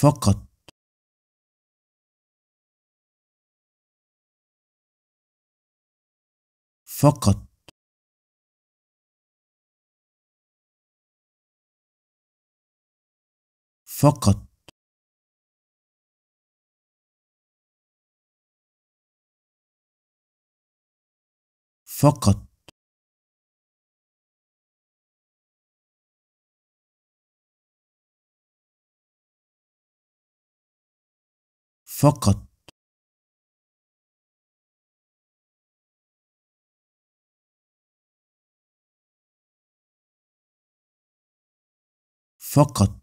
فقط. فقط. فقط. فقط. فقط. فقط.